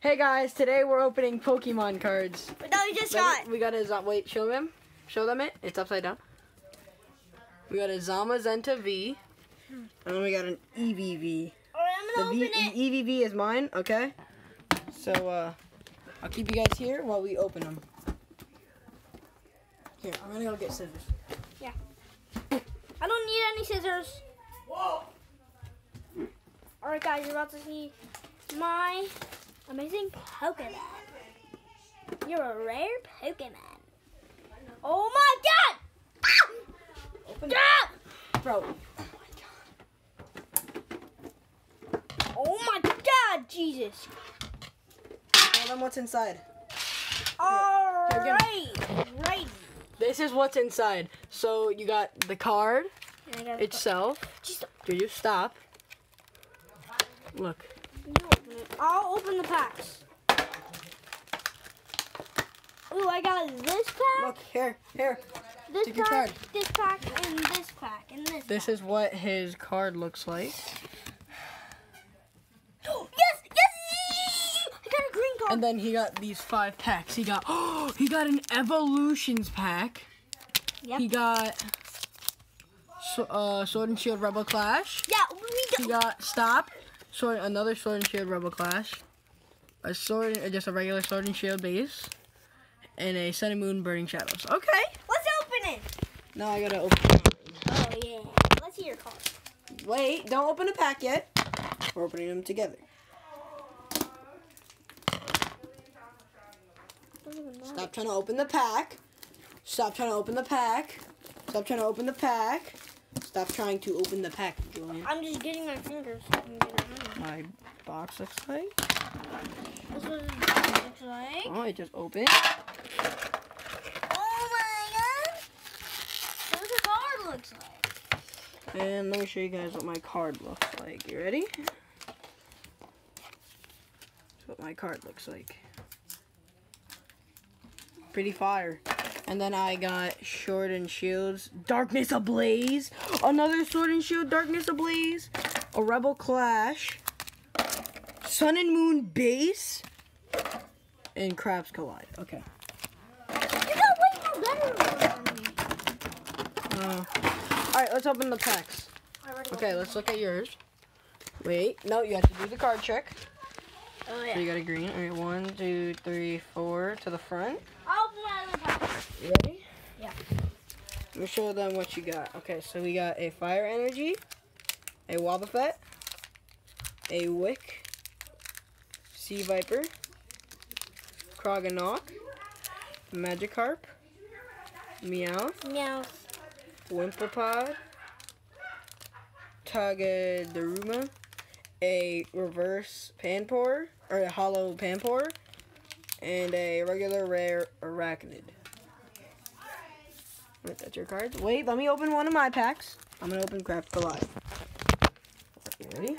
Hey guys, today we're opening Pokemon cards. But no, you just Let got. me- We got a Zo- wait, show them, show them it. It's upside down. We got a Zamazenta V, and then we got an EVV. Alright, The I'm gonna v, open it. EVV is mine, okay? So uh, I'll keep you guys here while we open them. Here, I'm gonna go get scissors. Yeah. I don't need any scissors. Whoa! Alright, guys, you're about to see my amazing Pokemon. You're a rare Pokemon. Oh my god! Open it. Ah! Bro, Oh my god, Jesus. tell them what's inside. Alright. Right. This is what's inside. So you got the card I gotta itself. Just Do you stop? Look. You open it. I'll open the packs. Ooh, I got this pack, Look, here, here. this take your pack, card. this pack, and this pack, and this. This is what his card looks like. yes, yes! I got a green card. And then he got these five packs. He got oh, he got an evolutions pack. Yep. He got so, uh, Sword and Shield Rebel Clash. yeah, we got. He got. got Stop, Sword another Sword and Shield Rebel Clash. A sword, uh, just a regular Sword and Shield base, and a Sun and Moon Burning Shadows. Okay. Let's open it. Now I gotta open. it. Oh yeah. Let's see your card. Wait, don't open the pack yet. We're opening them together. Stop trying to open the pack. Stop trying to open the pack. Stop trying to open the pack. Stop trying to open the pack, Julian. I'm just getting my fingers. so I can get. My box looks like. This is what it looks like. Oh, it just opened. Oh my god. This is what the card looks like. And let me show you guys what my card looks like. You ready? That's what my card looks like. Pretty fire. And then I got Sword and Shields, Darkness Ablaze, another Sword and Shield, Darkness Ablaze, a Rebel Clash, Sun and Moon Base, and Crabs Collide. Okay. You got way more better than me. Uh, Alright, let's open the packs. Okay, let's look at yours. Wait, no, you have to do the card trick. Oh So you got a green. All right, one, two, three, four to the front. I'll open my other pack. You ready? Yeah. Let me show them what you got. Okay, so we got a Fire Energy, a Wobbuffet, a Wick, Seviper, Kroganok, Magikarp, Meowth, Meow. Whimperpod, Tagadaruma, a reverse Panpour, or a hollow Panpour, and a regular rare Arachnid. Wait, that's your cards. Wait, let me open one of my packs. I'm gonna open Craft Collide. You ready?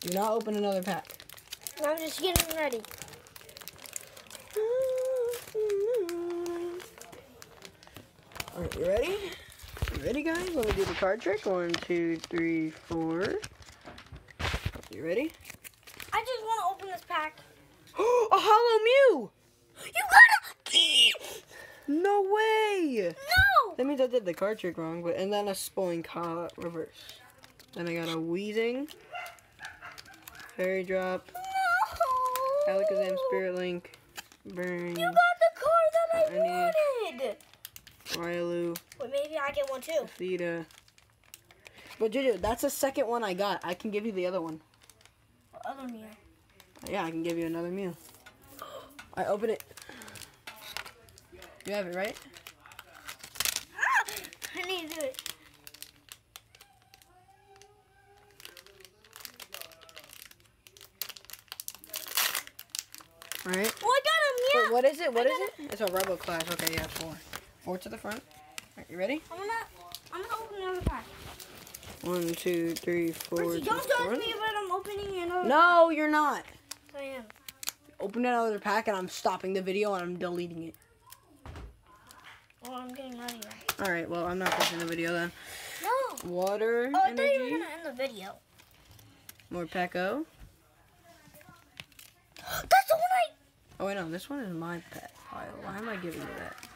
Do not open another pack. I'm just getting ready. Alright, you ready? You ready, guys? Let me do the card trick. One, two, three, four. You ready? I just want to open this pack. a hollow Mew! You got a No way! no. That means I did the card trick wrong, but and then a Spoink reverse. Then I got a Weezing, Fairy Drop, No. Alakazam Spirit Link, Burn, You got the card that I I need- wanted. Railu, Well, maybe I get one too. Theta. But Juju, that's the second one I got. I can give you the other one. Other Mew. Yeah, I can give you another meal. I open it. You have it, right? Ah, I need to do it. Right? Oh, I got a Wait, what is it? What is it? It's a Rebel Clash. Okay, yeah, four. Four to the front. Alright, you ready? I'm gonna, I'm gonna open another pack. One, two, three, four. Richie, don't front. me, but I'm opening another. No, you're not. I am. Open another pack and I'm stopping the video and I'm deleting it. Well, I'm getting ready. Then. Alright, well, I'm not finishing the video then. No. Water Oh, I thought you were gonna end the video. Morpeko. That's Oh wait, no, this one is my pet pile. Why am I giving you that?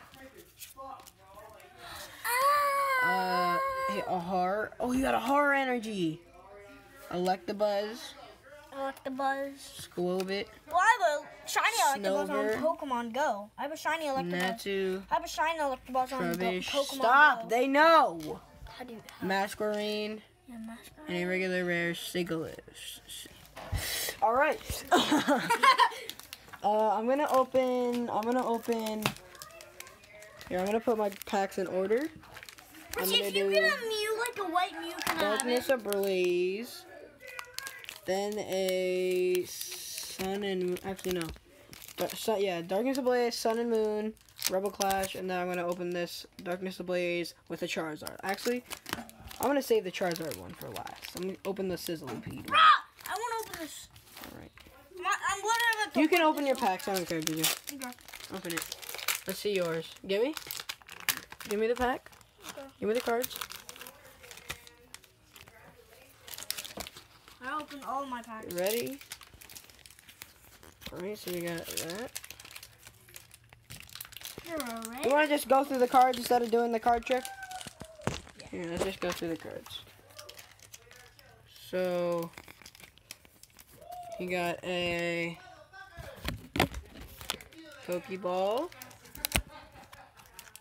Uh, hey, a heart. Oh, you got a horror energy. Electabuzz, Electabuzz. Skwovet, Well, I have a shiny Electabuzz Snover. on Pokemon Go. I have a shiny Electabuzz. Natu, I have a shiny Electabuzz on Go- Pokemon Stop! Go. They know. How do you? How, Masquerain, yeah, Masquerain. and a regular rare Sigilyph. All right. uh, I'm gonna open. I'm gonna open. Here, I'm gonna put my packs in order. I'm if you do get a Mew, like a white Mew, can I have Darkness it? Ablaze. Then a Sun and Moon. Actually, no. But sun, yeah, Darkness Ablaze, Sun and Moon, Rebel Clash, and then I'm gonna open this Darkness Ablaze with a Charizard. Actually, I'm gonna save the Charizard one for last. I'm gonna open the Sizzlipede. one. Ah! I want to open this. My, I'm literally. You can open your packs. I don't care, did you? Okay. Open it. Let's see yours. Give me. Give me the pack. Okay. Give me the cards. I opened all my packs. Ready? Alright, so we got that. You want to just go through the cards instead of doing the card trick? Here, let's just go through the cards. So, you got a Pokeball,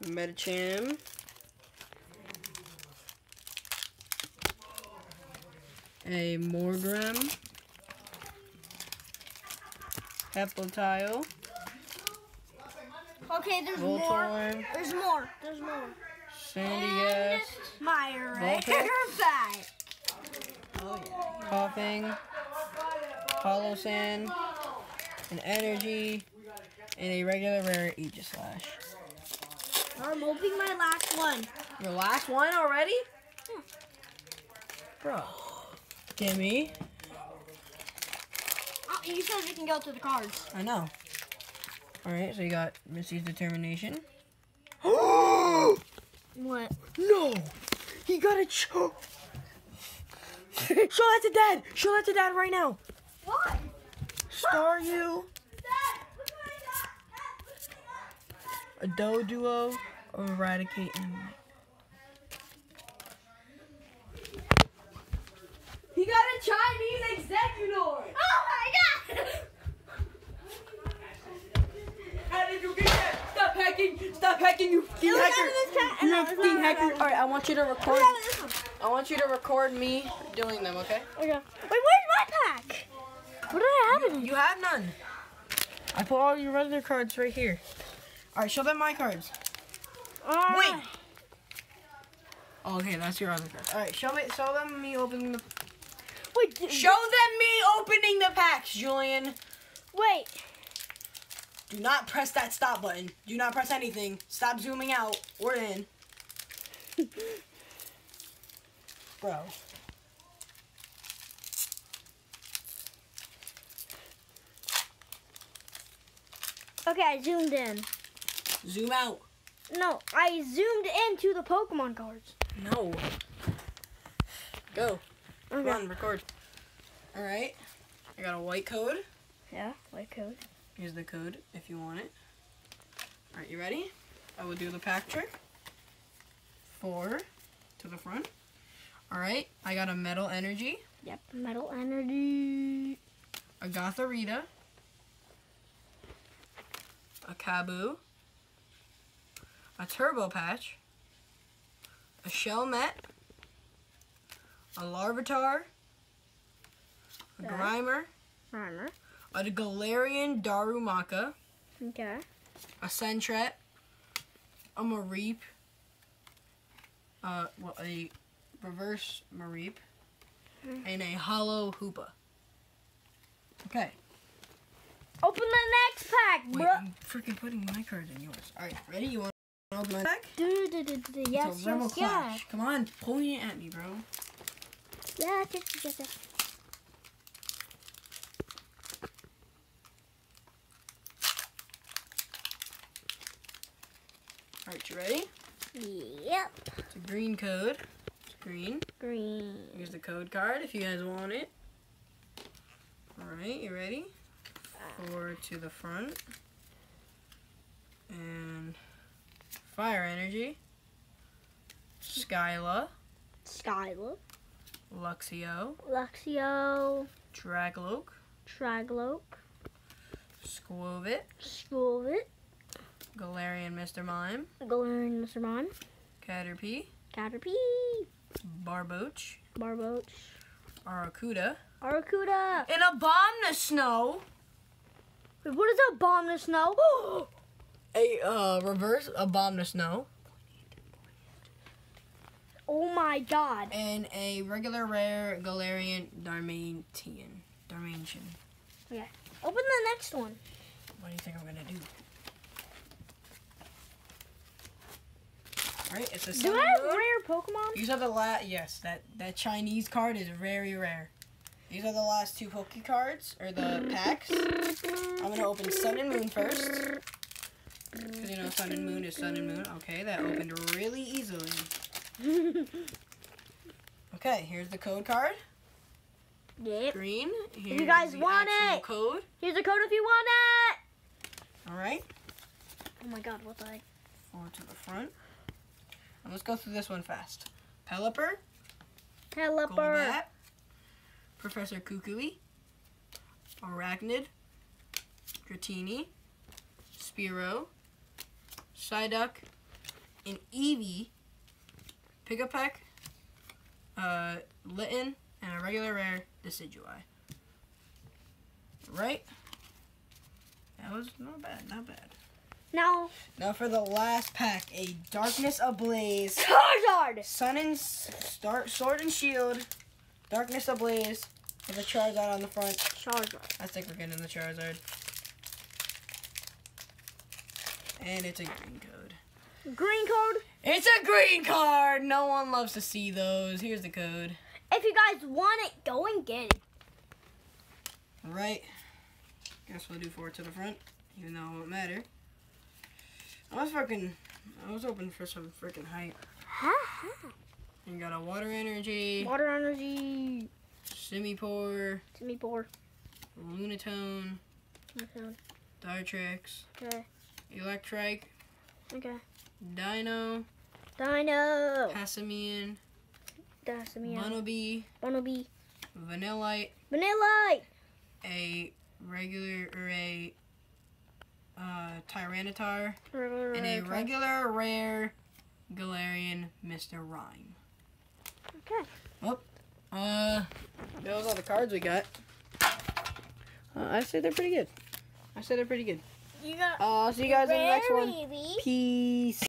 Medicham, a Morgrem, Helioptile, Okay, there's more. Voltorb, There's more. There's more. Sandy My rare Vulpix. pack. Koffing, Hollow Sand, an Energy, and a regular rare Aegislash. I'm opening my last one. Your last one already? Hmm. Yeah. Bro. Gimme. Oh, you said you can go through the cards. I know. Alright, so you got Missy's Determination. What? No! He got a cho- Show that to dad! Show that to dad right now! What? Star you, Dad, look what I got. Dad, look what I got. a Doduo, Eradicate and He got a Chinese executor. Oh my god! How did you get that? Stop hacking! Stop hacking, you fucking hacker! at this cat. You're No, fucking hacker. Alright, I want you to record. Look at this one. I want you to record me doing them, okay? Okay. Wait, where's my pack? What did I have in it? You have none. I put all your other cards right here. Alright, show them my cards. Alright. Oh, okay, that's your other cards. Alright, show me show them me opening the Wait, d- Show them me opening the packs, Julian. wait. Do not press that stop button. Do not press anything. Stop zooming out. We're in. Bro. Okay, I zoomed in. Zoom out. No, I zoomed into the Pokemon cards. No. Go. Come on, record. Alright. I got a white code. Yeah, white code. Here's the code if you want it. Alright, you ready? I will do the pack trick. Four to the front. Alright, I got a Metal Energy, Yep, Metal Energy. a Gothorita, a Kabu, a Turbo Patch, a Shelmet, a Larvitar, a Okay. Grimer, Armor. a Galarian Darumaka, Okay. a Sentret, a Mareep, uh, well, a reverse Mareep, and a Hollow Hoopa. Okay. Open the next pack, Wait, bro. I'm freaking putting my cards in yours. Alright, ready? You want to open my pack? Do, do, do, do, yes, it's a Rebel yes, Clash. yes. Come on, point it at me, bro. Yes, yes. Alright, you ready? Yep. It's a green code. It's green. Green. Here's the code card if you guys want it. Alright, you ready? four to the front. And Fire Energy, Skyla, Skyla, Luxio, Luxio, Drakloak, Tragloak, Skwovet, Schoolvit, Galarian Mr. Mime, Galarian Mr. Mime, Caterpie, Caterpie, Barboach, Barboach, Arrokuda, Arcuda. and Abomasnow. Wait, what is a bomb to snow? A uh, reverse Abomasnow. Oh my god. And a regular rare Galarian Darmanian. Darmanian. Okay. Open the next one. What do you think I'm gonna do? Alright, it's a Do I have rare Pokemon? These are the last. Yes, that that Chinese card is very rare. These are the last two Poke cards or the packs. I'm gonna open Sun and Moon first. Because you know Sun and Moon is Sun and Moon. Okay, that opened really easily. Okay, here's the code card. yep. Green. Here's you guys want it. code. Here's the code if you want it. All right. Oh my god, what the heck? Forward to the front. And let's go through this one fast. Pelipper. Pelipper. Golbat, Professor Kukui, Arachnid, Dratini, Spearow. Psyduck, and Eevee, Pikipek, uh, Litten, and a regular rare Decidueye. Right? That was not bad, not bad. Now, Now for the last pack, a Darkness Ablaze. Charizard. Sun and S- Star, Sword and Shield, Darkness Ablaze, with a Charizard on the front. Charizard. I think we're getting the Charizard. And it's a green code. Green card? It's a green card! No one loves to see those. Here's the code. If you guys want it, go and get it. Alright. Guess we'll do four to the front, even though it won't matter. I was fucking. I was hoping for some freaking hype. You got a Water Energy, Water energy. Semi-pour. Simipour. Lunatone, Okay. Dartrix, Okay. Electrike, Okay. Dino, Dino. Passimian, me. Bunnelby, Bunnelby. Vanillite, Vanilla. a regular or a uh, Tyranitar, Regular. and a regular rare Galarian Mr. Rime. Okay. Uh, those are the cards we got. Uh, I say they're pretty good. I say they're pretty good. You got. Uh, I'll see you guys in the next one. Peace.